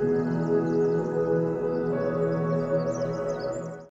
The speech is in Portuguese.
Música